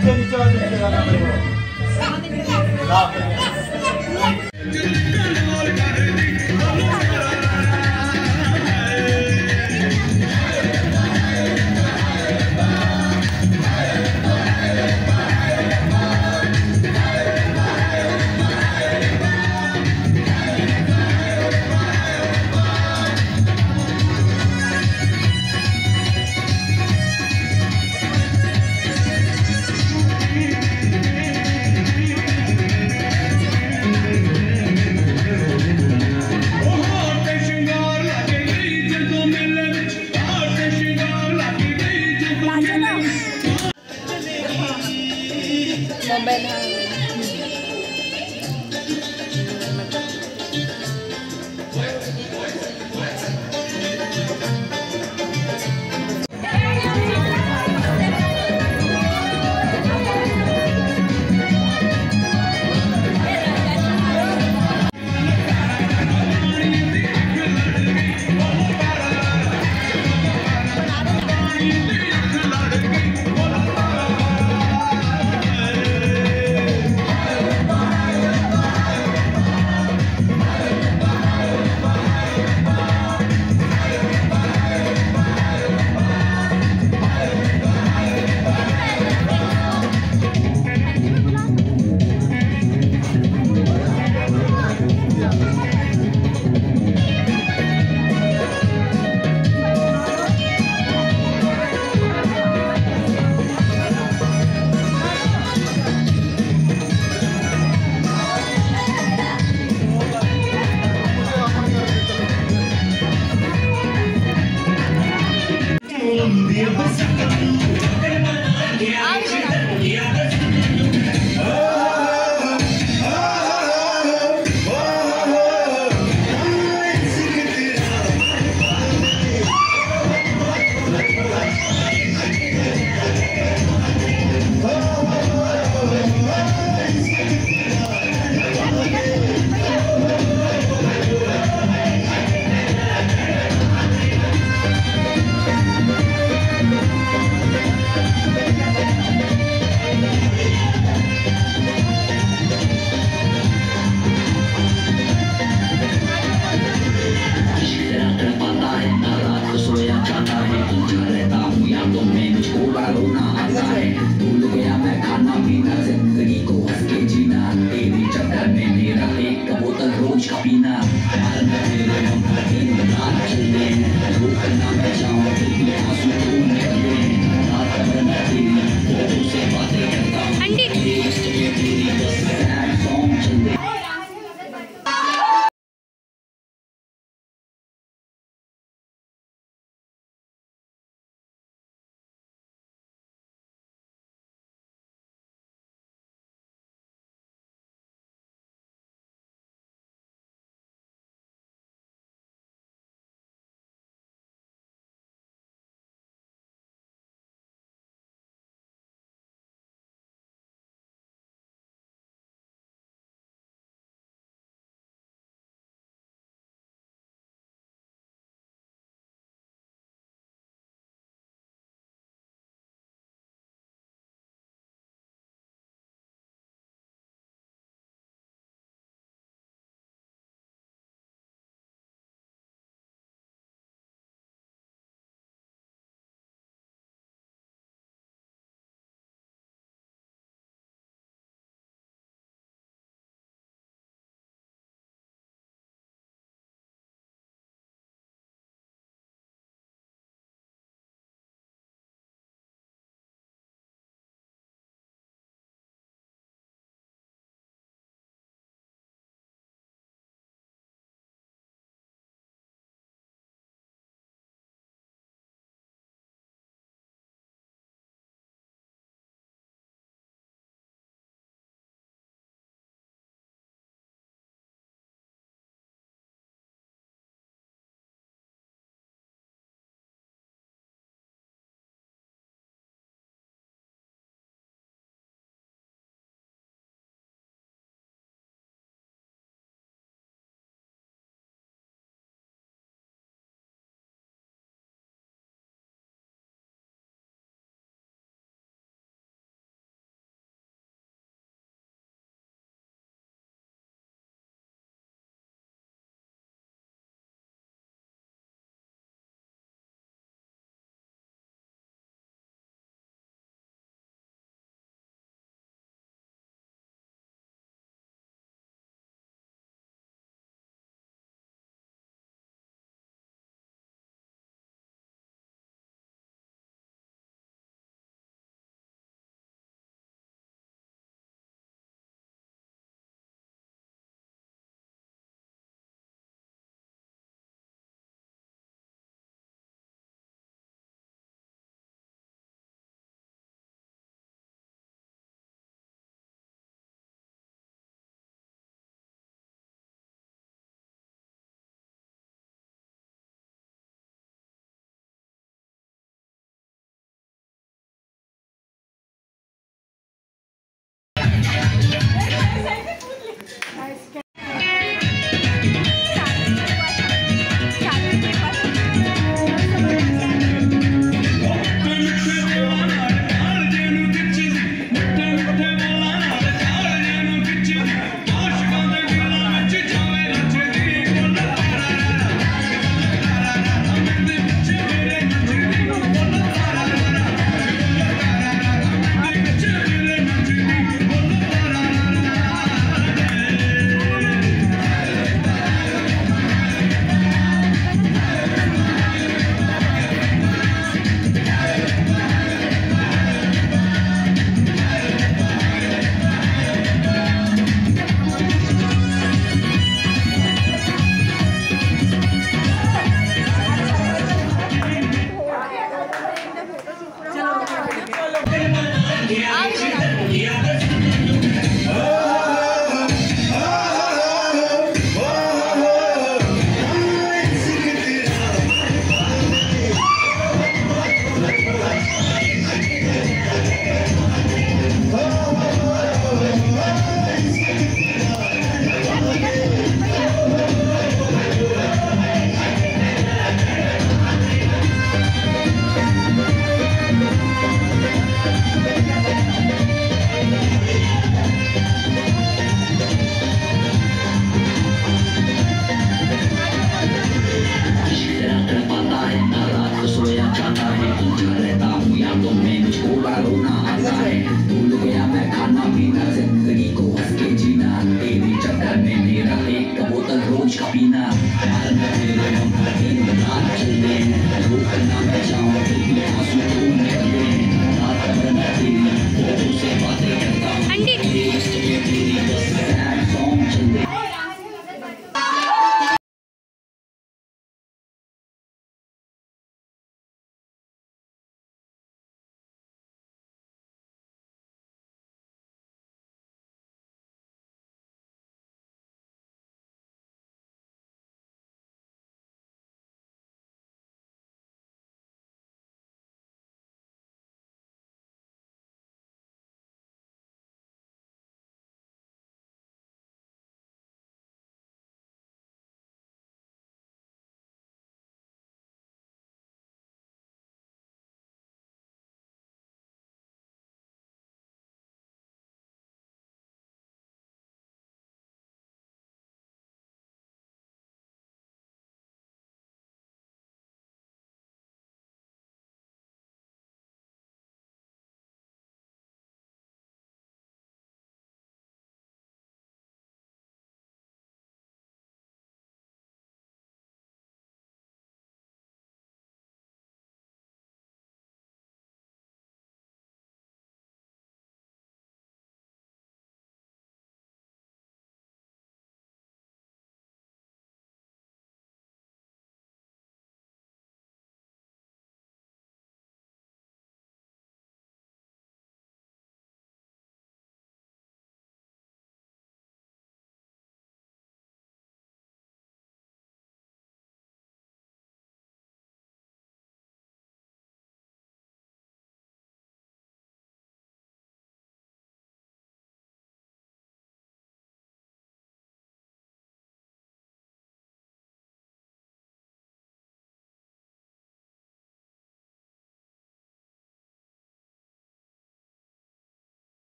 이천 이천 이천 하나 나